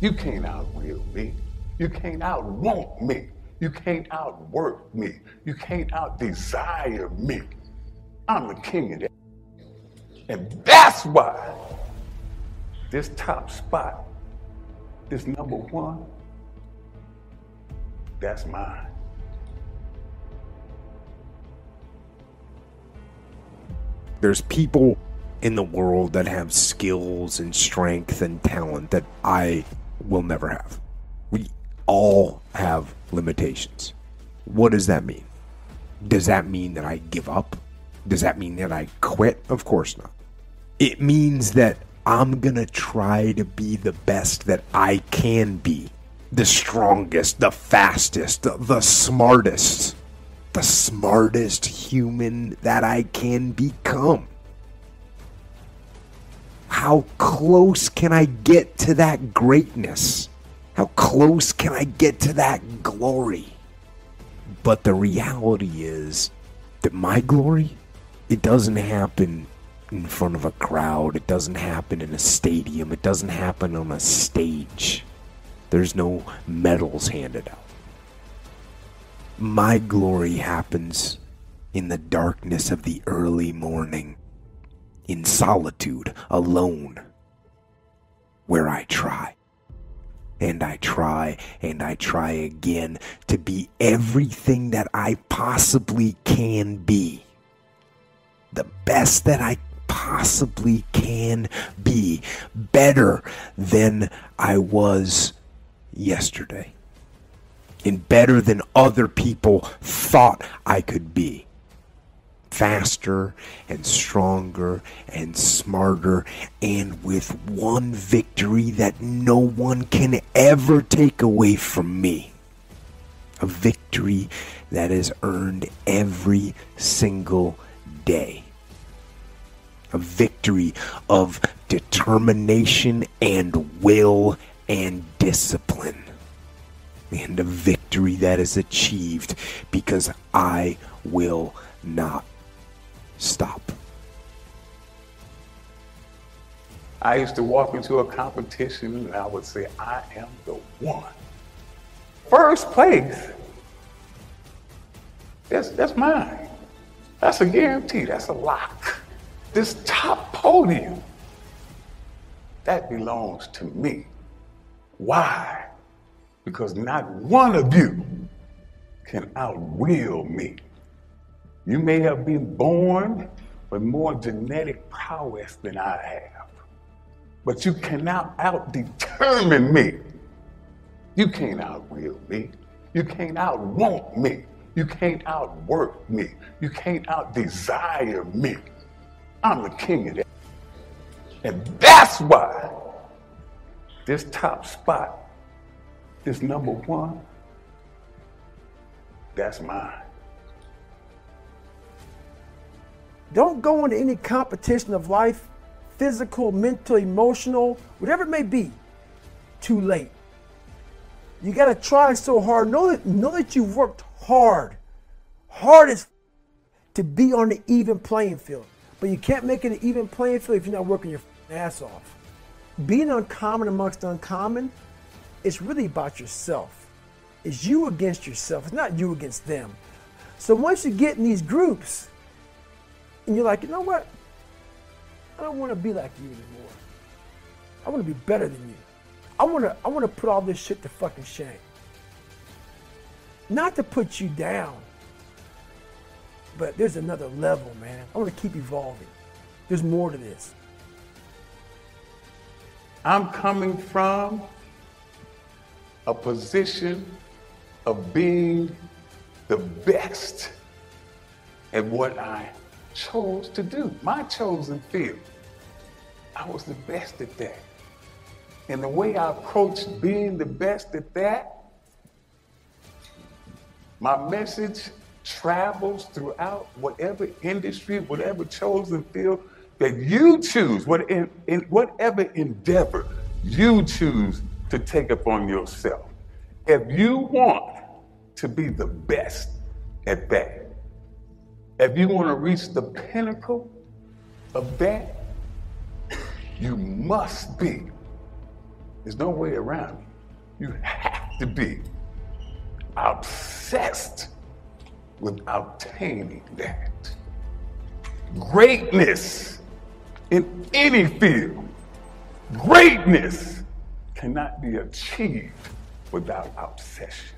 You can't outwill me. You can't outwant me. You can't outwork me. You can't outdesire me. I'm the king of that. And that's why this top spot, this number one, that's mine. There's people in the world that have skills and strength and talent that I will never have. We all have limitations. What does that mean? Does that mean that I give up? Does that mean that I quit? Of course not. It means that I'm going to try to be the best that I can be. The strongest, the fastest, the, the smartest. The smartest human that I can become. How close can I get to that greatness? How close can I get to that glory? But the reality is that my glory, it doesn't happen in front of a crowd. It doesn't happen in a stadium. It doesn't happen on a stage. There's no medals handed out. My glory happens in the darkness of the early morning, in solitude, alone, where I try and I try and I try again to be everything that I possibly can be. The best that I possibly can be. Better than I was yesterday. And better than other people thought I could be faster and stronger and smarter, and with one victory that no one can ever take away from me. A victory that is earned every single day. A victory of determination and will and discipline. And a victory that is achieved because I will not I used to walk into a competition and I would say, I am the one. First place. That's, that's mine. That's a guarantee. That's a lock. This top podium, that belongs to me. Why? Because not one of you can outwill me. You may have been born with more genetic prowess than I have, but you cannot out-determine me. You can't outwill me. You can't outwant me. You can't outwork me. You can't out-desire me. I'm the king of that. And that's why this top spot, this number one, that's mine. Don't go into any competition of life, physical, mental, emotional, whatever it may be, too late. You got to try so hard. Know that, know that you've worked hard, hardest to be on the even playing field. But you can't make it an even playing field if you're not working your ass off. Being uncommon amongst uncommon, it's really about yourself. It's you against yourself. It's not you against them. So once you get in these groups, and you're like, you know what? I don't want to be like you anymore. I want to be better than you. I want to I want to put all this shit to fucking shame. Not to put you down, but there's another level, man. I want to keep evolving. There's more to this. I'm coming from a position of being the best at what I chose to do, my chosen field. I was the best at that. And the way I approached being the best at that, my message travels throughout whatever industry, whatever chosen field that you choose, what in, in whatever endeavor you choose to take upon yourself. If you want to be the best at that, if you want to reach the pinnacle of that, you must be There's no way around it. You have to be obsessed with obtaining that. Greatness in any field, greatness cannot be achieved without obsession.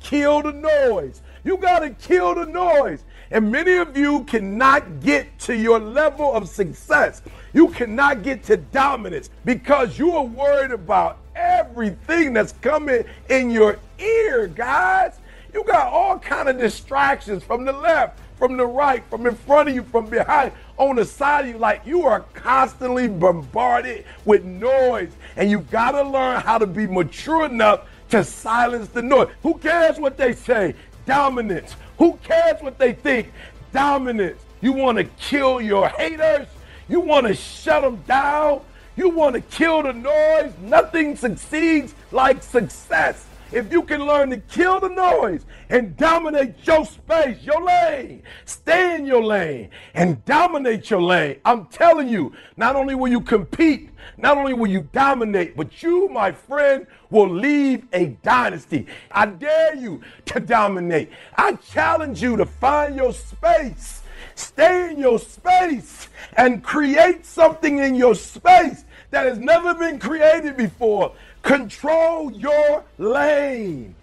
Kill the noise. You got to kill the noise. And many of you cannot get to your level of success. You cannot get to dominance because you are worried about everything that's coming in your ear, guys. You got all kind of distractions from the left, from the right, from in front of you, from behind, on the side of you. Like you are constantly bombarded with noise. And you got to learn how to be mature enough to silence the noise. Who cares what they say? Dominance. Who cares what they think? Dominance. You want to kill your haters? You want to shut them down? You want to kill the noise? Nothing succeeds like success. If you can learn to kill the noise and dominate your space, your lane, stay in your lane and dominate your lane, I'm telling you, not only will you compete, not only will you dominate, but you, my friend, will leave a dynasty. I dare you to dominate. I challenge you to find your space. Stay in your space and create something in your space that has never been created before. Control your lane.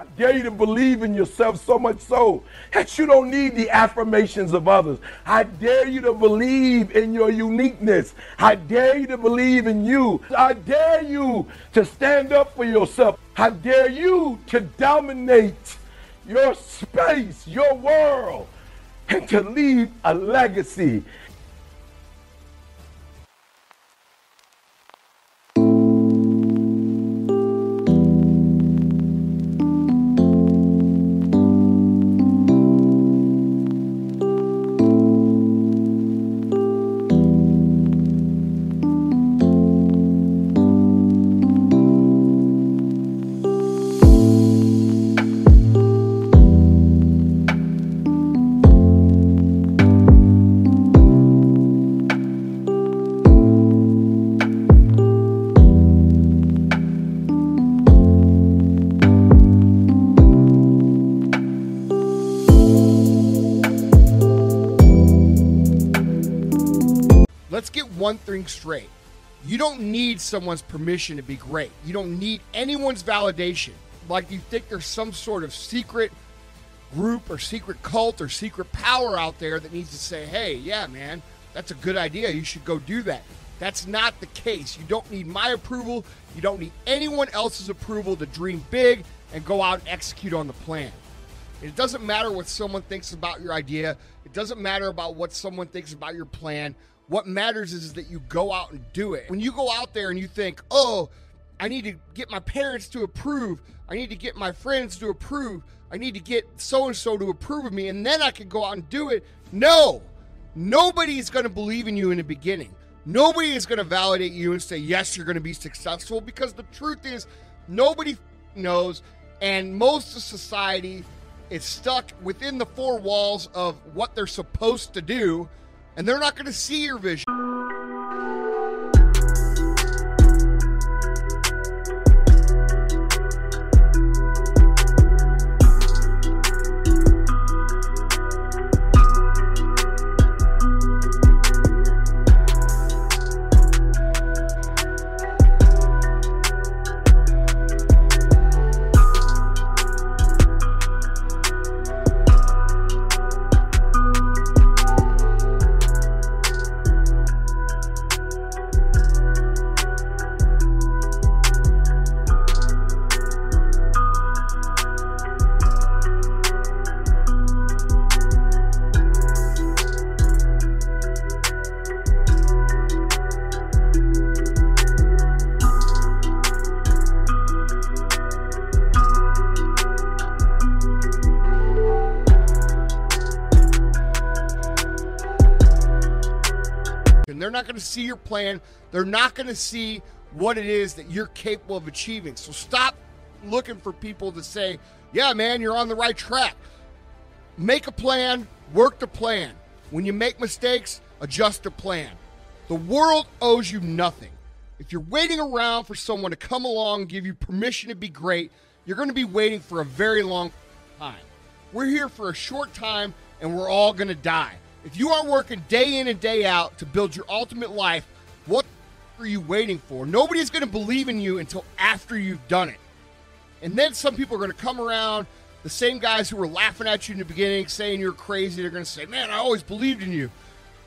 I dare you to believe in yourself so much so that you don't need the affirmations of others. I dare you to believe in your uniqueness. I dare you to believe in you. I dare you to stand up for yourself. I dare you to dominate your space, your world, and to leave a legacy one thing straight. You don't need someone's permission to be great. You don't need anyone's validation. Like you think there's some sort of secret group or secret cult or secret power out there that needs to say, hey, yeah, man, that's a good idea. You should go do that. That's not the case. You don't need my approval. You don't need anyone else's approval to dream big and go out and execute on the plan. It doesn't matter what someone thinks about your idea. It doesn't matter about what someone thinks about your plan. What matters is that you go out and do it. When you go out there and you think, oh, I need to get my parents to approve, I need to get my friends to approve, I need to get so and so to approve of me, and then I can go out and do it. No, nobody is going to believe in you in the beginning. Nobody is going to validate you and say, yes, you're going to be successful because the truth is, nobody knows, and most of society is stuck within the four walls of what they're supposed to do and they're not going to see your vision. To see your plan. They're not going to see what it is that you're capable of achieving. So stop looking for people to say, yeah, man, you're on the right track. Make a plan, work the plan. When you make mistakes, adjust the plan. The world owes you nothing. If you're waiting around for someone to come along and give you permission to be great, you're going to be waiting for a very long time. We're here for a short time and we're all going to die. If you aren't working day in and day out to build your ultimate life, what are you waiting for? Nobody's going to believe in you until after you've done it. And then some people are going to come around, the same guys who were laughing at you in the beginning, saying you're crazy, they're going to say, Man, I always believed in you.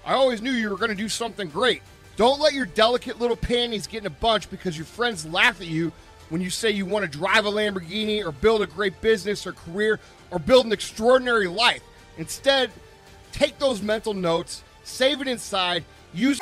I always knew you were going to do something great. Don't let your delicate little panties get in a bunch because your friends laugh at you when you say you want to drive a Lamborghini or build a great business or career or build an extraordinary life. Instead, take those mental notes, save it inside, use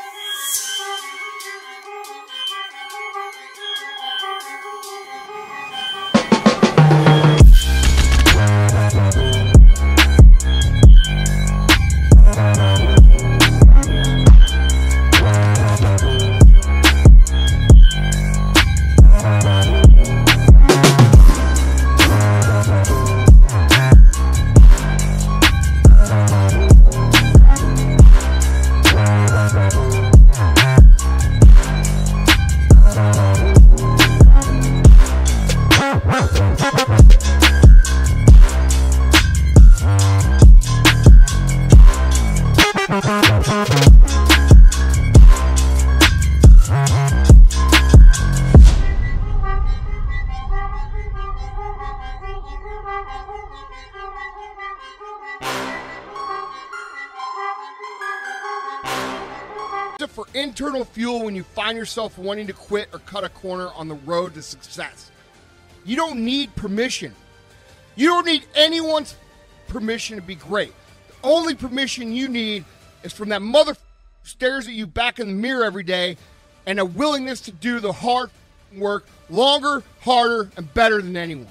internal fuel when you find yourself wanting to quit or cut a corner on the road to success. You don't need permission. You don't need anyone's permission to be great. The only permission you need is from that mother stares at you back in the mirror every day and a willingness to do the hard work longer, harder, and better than anyone.